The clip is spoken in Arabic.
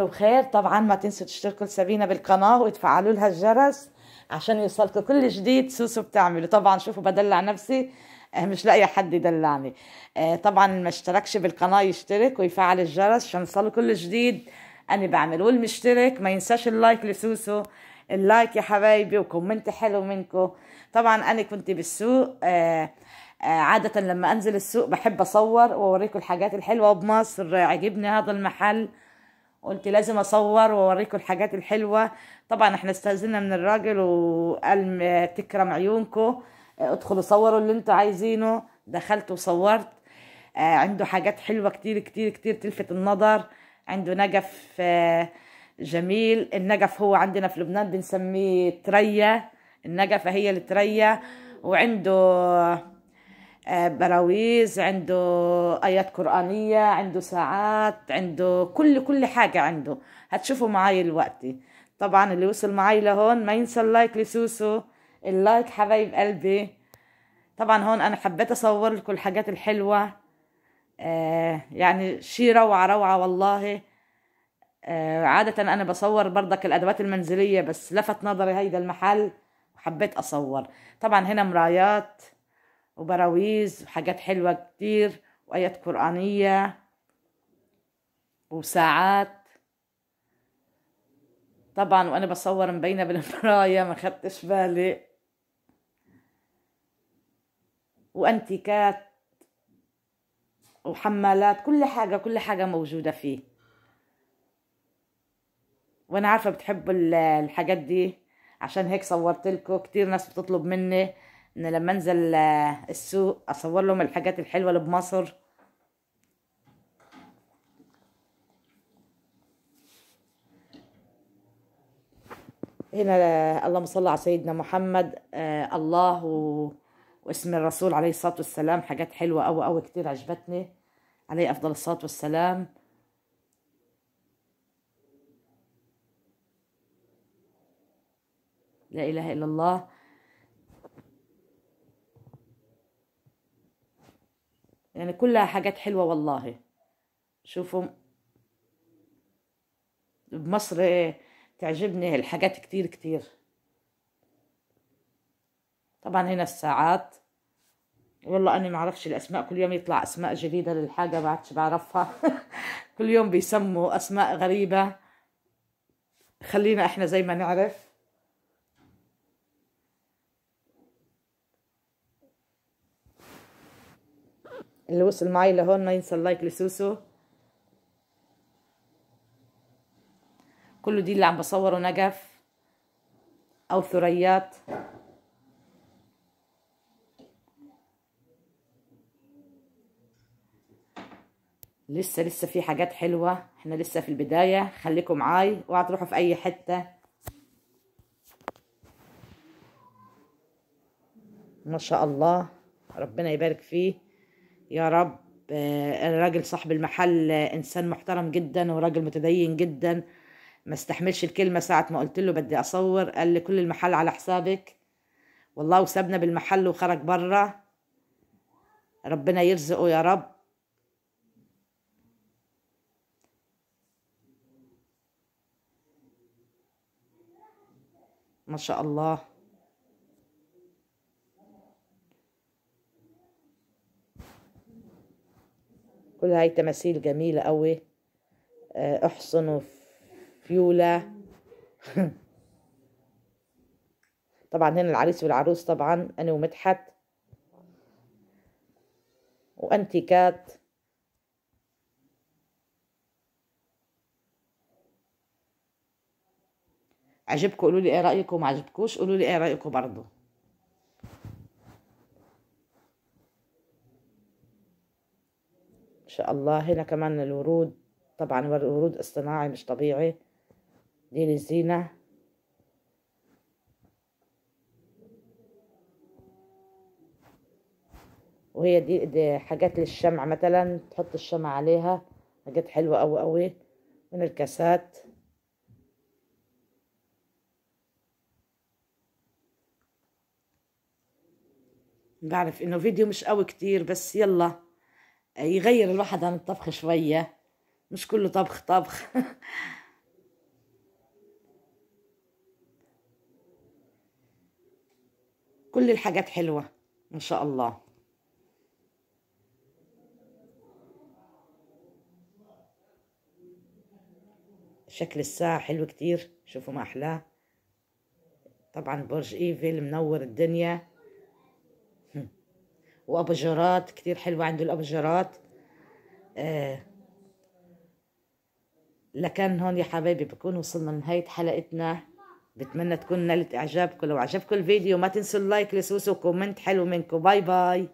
وخير طبعا ما تنسوا تشتركوا لسابينا بالقناة وتفعلوا لها الجرس عشان يوصلكم كل جديد سوسو بتعمله طبعا شوفوا بدلع نفسي آه، مش لاقي حد يدلعني. آه، طبعا اللي ما اشتركش بالقناة يشترك ويفعل الجرس عشان يوصله كل جديد. أنا بعمل والمشترك ما ينساش ال like لسوسو ال like يا حبايبي و comment حلو منكم. طبعا أنا كنت بالسوق آه عادة لما أنزل السوق بحب أصور وأوريكم الحاجات الحلوة بمصر عجبني هذا المحل. قلت لازم اصور واوريكم الحاجات الحلوة. طبعا إحنا استأذنا من الراجل وقال تكرم عيونكم ادخلوا صوروا اللي أنتوا عايزينه. دخلت وصورت. آه، عنده حاجات حلوة كتير كتير كتير تلفت النظر. عنده نجف آه، جميل. النجف هو عندنا في لبنان بنسميه تريا. النجفة هي التريا. وعنده آه، براويز عنده آيات قرآنية عنده ساعات عنده كل كل حاجة عنده. هتشوفوا معاي الوقت طبعا اللي وصل معاي لهون ما ينسى ال like لسوسو. ال like حبايب قلبي. طبعا هون أنا حبيت أصور لكم الحاجات الحلوة. آه يعني شي روعة روعة والله. آه عادة أنا بصور برضك الأدوات المنزلية بس لفت نظري هيدا المحل وحبيت أصور. طبعا هنا مرايات. وبراويز وحاجات حلوة كتير وآيات قرآنية وساعات. طبعا وأنا بصور مبينة بالمراية ما خدتش بالي. وأنتيكات وحمالات كل حاجة كل حاجة موجودة فيه. وأنا عارفة بتحبوا ال- الحاجات دي عشان هيك صورت لكم. كتير ناس بتطلب مني. ان لما انزل آه، السوق اصور لهم الحاجات الحلوة اللي بمصر. هنا آه، اللهم صل على سيدنا محمد آه الله و... واسم الرسول عليه الصلاة والسلام حاجات حلوة أوي أوي كتير عجبتني عليه أفضل الصلاة والسلام. لا إله إلا الله. يعني كلها حاجات حلوة والله. شوفوا بمصر تعجبني الحاجات كتير كتير. طبعا هنا الساعات. والله أنا معرفش الأسماء كل يوم يطلع أسماء جديدة للحاجة بعدش بعرفها. كل يوم بيسموا أسماء غريبة. خلينا إحنا زي ما نعرف. اللي وصل معي لهون ما ينسى اللايك لسوسو. كله دي اللي عم بصوره نجف أو ثريات. لسه لسه في حاجات حلوة. إحنا لسه في البداية. خليكم معاي. اوعى تروحوا في أي حتة. ما شاء الله. ربنا يبارك فيه. يا رب آه، الراجل صاحب المحل آه، إنسان محترم جدا وراجل متدين جدا. ما استحملش الكلمة ساعة ما قلت له بدي أصور. قال لي كل المحل على حسابك. والله وسابنا بالمحل وخرج برا. ربنا يرزقه يا رب. ما شاء الله. كل هاي تماثيل جميلة قوي. آه، أحصن وفيولة طبعا هنا العريس والعروس طبعا أنا ومدحت. وأنتيكات. عجبكم قولوا لي إيه رأيكم؟ ما عجبكوش قولوا لي إيه رأيكم برضو. شاء الله. هنا كمان الورود طبعا ورود اصطناعي مش طبيعي. دي للزينة. وهي دي, دي حاجات للشمع مثلا تحط الشمع عليها. حاجات حلوة أوي أوي. من الكاسات. بعرف إنه فيديو مش قوي كتير بس يلا. يغير الواحد عن الطبخ شوية. مش كله طبخ طبخ. كل الحاجات حلوة ما شاء الله. شكل الساعة حلو كتير شوفوا ما أحلاه. طبعا برج إيفل منور الدنيا. وأبجرات كتير حلوة عنده الأبجرات. آه لكن هون يا حبايبي بكون وصلنا لنهاية حلقتنا. بتمنى تكون نالت إعجابكم. لو عجبكم الفيديو ما تنسوا ال like لسوسو و comment حلو منكم. bye bye.